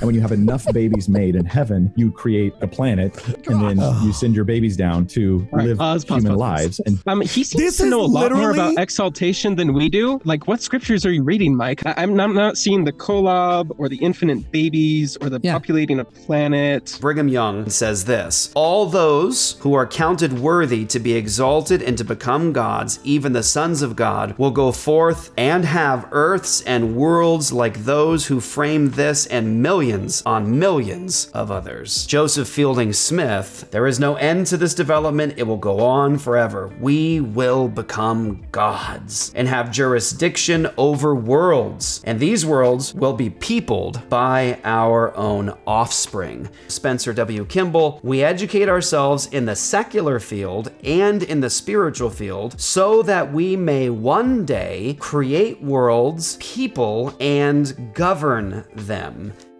And when you have enough babies made in heaven, you create a planet and then you send your babies down to Right, live pause, pause, human pause, lives. And Um, he seems This to know a lot more about exaltation than we do. Like, what scriptures are you reading, Mike? I- I'm not, I'm not seeing the collab or the infinite babies or the Yeah. populating a planet. Brigham Young says this All those who are counted worthy to be exalted and to become gods, even the sons of God, will go forth and have earths and worlds like those who frame this and millions on millions of others. Joseph Fielding Smith, there is no end to this development. It will go on forever. We will become gods and have jurisdiction over worlds. And these worlds will be peopled by our own offspring. Spencer W. Kimball, we educate ourselves in the secular field and in the spiritual field so that we may one day create worlds, people, and govern them.